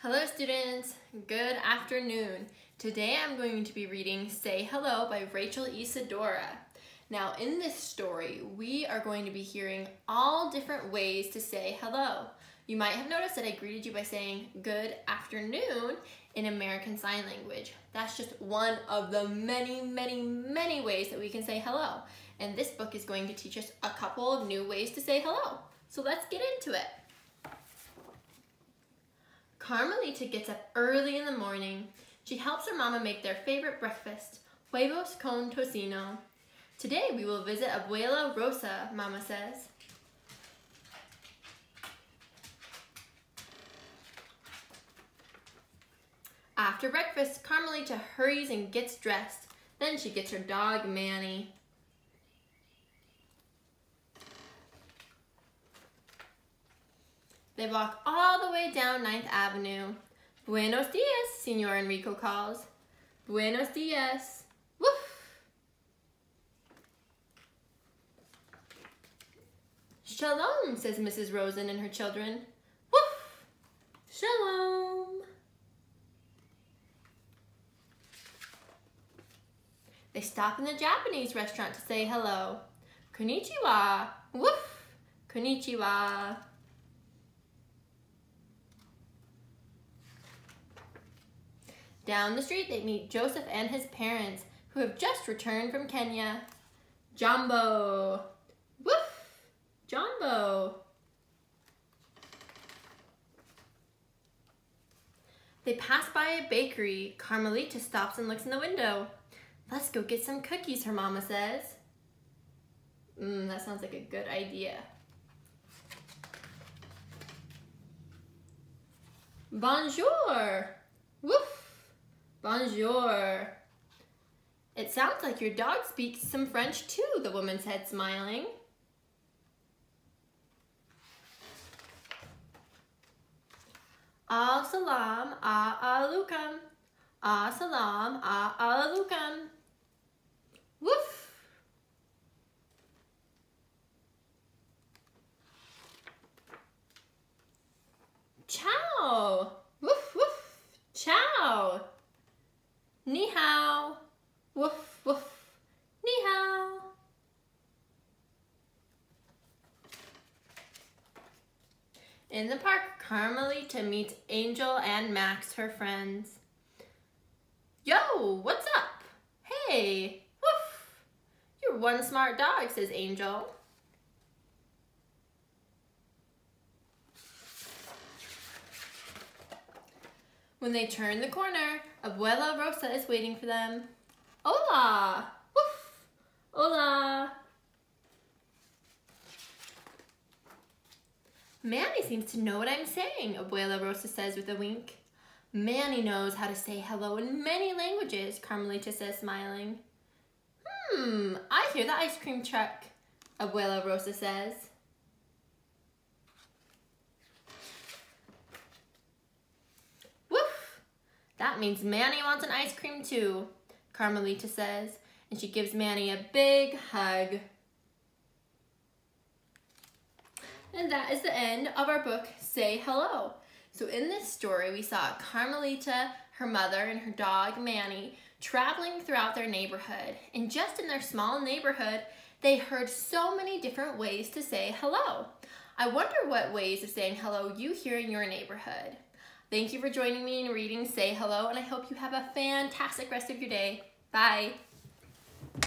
Hello students, good afternoon. Today I'm going to be reading Say Hello by Rachel Isadora. Now in this story, we are going to be hearing all different ways to say hello. You might have noticed that I greeted you by saying good afternoon in American Sign Language. That's just one of the many, many, many ways that we can say hello. And this book is going to teach us a couple of new ways to say hello. So let's get into it. Carmelita gets up early in the morning. She helps her mama make their favorite breakfast, huevos con tocino. Today we will visit Abuela Rosa, mama says. After breakfast, Carmelita hurries and gets dressed. Then she gets her dog, Manny. They walk all the way down 9th Avenue. Buenos dias, Senor Enrico calls. Buenos dias. Woof! Shalom, says Mrs. Rosen and her children. Woof! Shalom. They stop in the Japanese restaurant to say hello. Konnichiwa. Woof! Konnichiwa. Down the street, they meet Joseph and his parents, who have just returned from Kenya. Jambo. Woof! Jambo. They pass by a bakery. Carmelita stops and looks in the window. Let's go get some cookies, her mama says. Mmm, that sounds like a good idea. Bonjour! Woof! Bonjour. It sounds like your dog speaks some French too, the woman said, smiling. Al salam a. Al salam a alukam. Woof. Ciao. Woof woof. Ciao. Ni hao. Woof, woof. Ni hao. In the park, Carmelita meets Angel and Max, her friends. Yo, what's up? Hey, woof. You're one smart dog, says Angel. When they turn the corner, Abuela Rosa is waiting for them. Hola! Woof! Hola! Manny seems to know what I'm saying, Abuela Rosa says with a wink. Manny knows how to say hello in many languages, Carmelita says, smiling. Hmm, I hear the ice cream truck, Abuela Rosa says. Means Manny wants an ice cream too, Carmelita says, and she gives Manny a big hug. And that is the end of our book, Say Hello. So in this story, we saw Carmelita, her mother, and her dog, Manny, traveling throughout their neighborhood. And just in their small neighborhood, they heard so many different ways to say hello. I wonder what ways of saying hello you hear in your neighborhood. Thank you for joining me in reading Say Hello, and I hope you have a fantastic rest of your day. Bye.